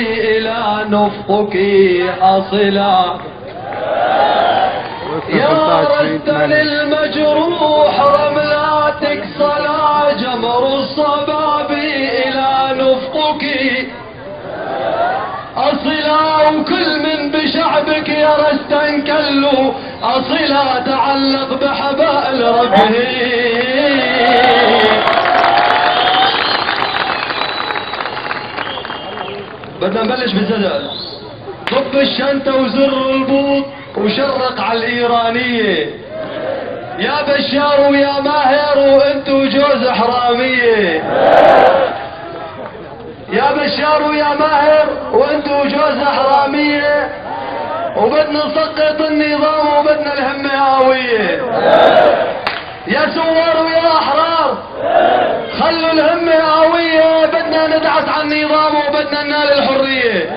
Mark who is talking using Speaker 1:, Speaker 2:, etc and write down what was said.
Speaker 1: إلى نفقك أصلا يا رد للمجروح رملاتك صلاة جمر الصباب إلى نفقك. أصلا وكل من بشعبك يا رستن كلو أصلا تعلق بحبائل ربه. بدنا نبلش بالزدل طب الشنطة وزر البوط وشرق على الإيرانية. يا بشار ويا ماهر وانتو جوز حرامية. يا بشار ويا ماهر وانتو جوز حرامية. وبدنا نسقط النظام وبدنا الهمة هاوية. يا سوار ويا أحرار خلوا الهمة هاوية. بدنا ندعس على النظام وبدنا ننال الحرية.